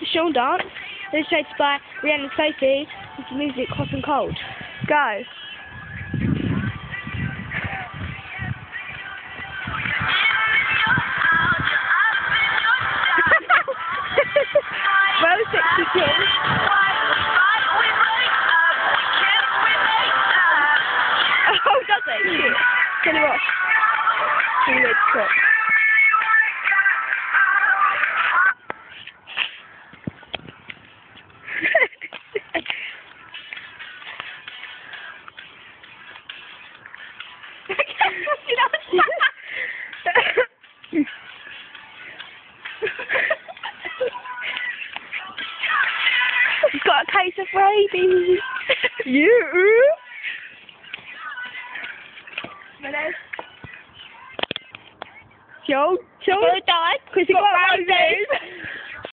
the Sean dance, illustrated by Rhiannon Sophie, with the music Hot and Cold. Go. well, 62. Oh, does it? Tell you what. You what to put. Got a case of rabies. you. Joe, Joe died because he got rabies.